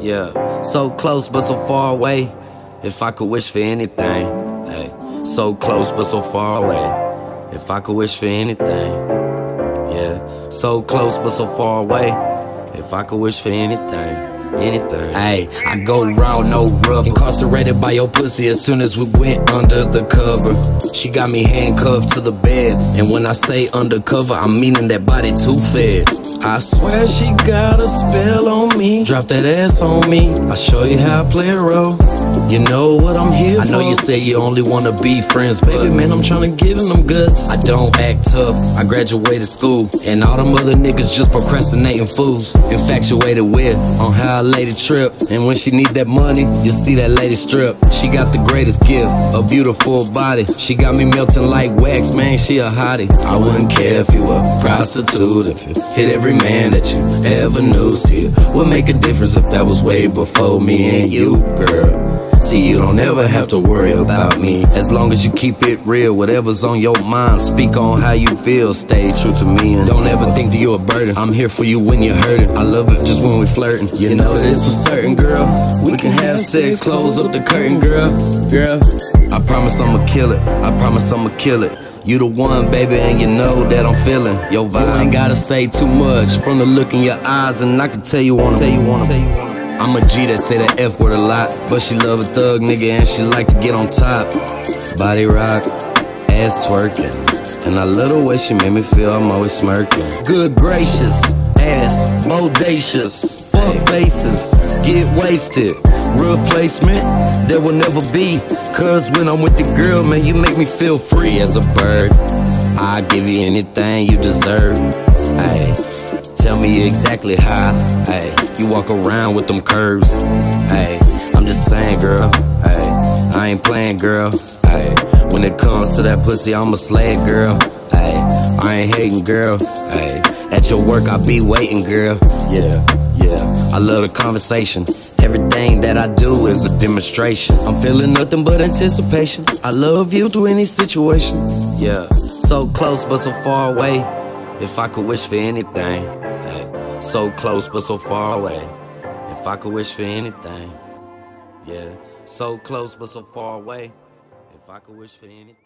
Yeah, so close but so far away. If I could wish for anything, hey, so close but so far away. If I could wish for anything, yeah, so close but so far away. If I could wish for anything anything. Hey, I go round no rubber. Incarcerated by your pussy as soon as we went under the cover. She got me handcuffed to the bed. And when I say undercover, I'm meaning that body too fed. I swear she got a spell on me. Drop that ass on me. I'll show you how I play a role. You know what I'm here I know you say you only wanna be friends, baby man, I'm tryna give them guts. I don't act tough, I graduated school, and all them other niggas just procrastinating fools. Infatuated with on how a lady trip, and when she need that money, you see that lady strip. She got the greatest gift, a beautiful body. She got me melting like wax, man, she a hottie. I wouldn't care if you were a prostitute, if you hit every man that you ever knew. See, what make a difference if that was way before me and you, girl? Don't ever have to worry about me. As long as you keep it real, whatever's on your mind, speak on how you feel, stay true to me. And don't ever think that you're a burden. I'm here for you when you're hurting. I love it just when we flirting. You know this for certain, girl. We can have sex, close up the curtain, girl. Girl, I promise I'ma kill it. I promise I'ma kill it. You the one, baby, and you know that I'm feeling your vibe. You ain't gotta say too much from the look in your eyes, and I can tell you wanna, tell you wanna, tell you wanna. I'm a G that say the F word a lot, but she love a thug nigga and she like to get on top. Body rock, ass twerking, and I love the way she made me feel. I'm always smirking. Good gracious, ass bodacious, fuck faces, get wasted. Replacement, there will never be. Cause when I'm with the girl, man, you make me feel free as a bird. I give you anything you deserve. Hey, tell me exactly how. Hey, you walk around with them curves. Hey, I'm just saying, girl. Hey, I ain't playing, girl. Hey, when it comes to that pussy, I'm a slave, girl. Hey, I ain't hating, girl. Hey, at your work, I be waiting, girl. Yeah, yeah. I love the conversation. Everything that I do is a demonstration. I'm feeling nothing but anticipation. I love you through any situation. Yeah, so close but so far away. If I could wish for anything, so close but so far away. If I could wish for anything, yeah, so close but so far away. If I could wish for anything.